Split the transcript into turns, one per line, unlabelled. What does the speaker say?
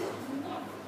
あっ。